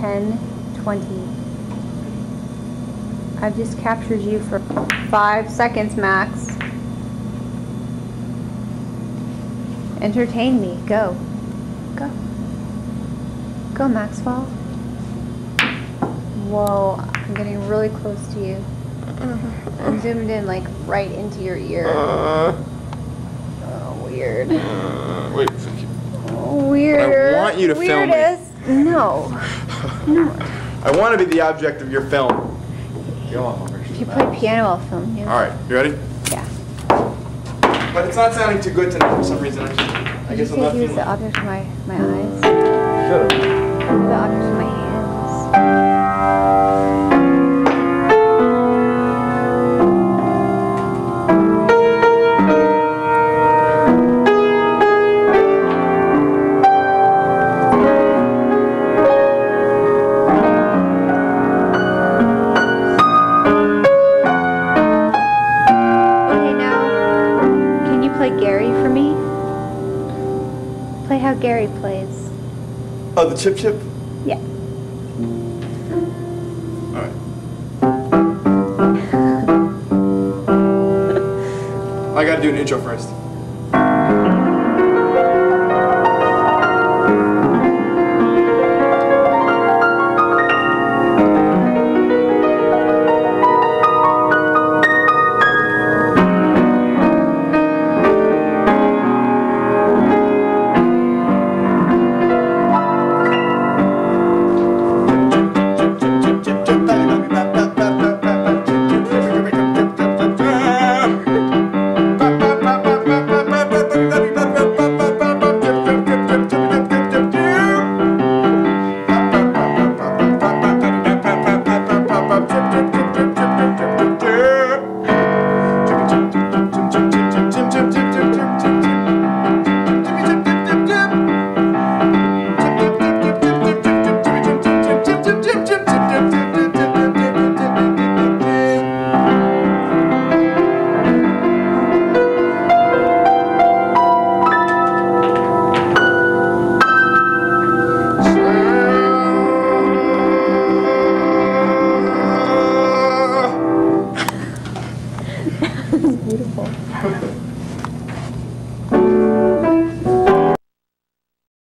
10, 20. I've just captured you for five seconds max. Entertain me. Go. Go. Go, Maxwell. Whoa, I'm getting really close to you. I'm zoomed in like right into your ear. Oh, weird. uh, wait. Weirder. I want you to film me. No. No. I want to be the object of your film. Go on, Homer. If you play piano, I'll film you. All right, you ready? Yeah. But it's not sounding too good tonight for some reason. I, just, I guess I'm say not he was the object of my, my eyes? Shut up. The object of my hands. Play how Gary plays. Oh, the chip chip. Yeah. All right. I gotta do an intro first.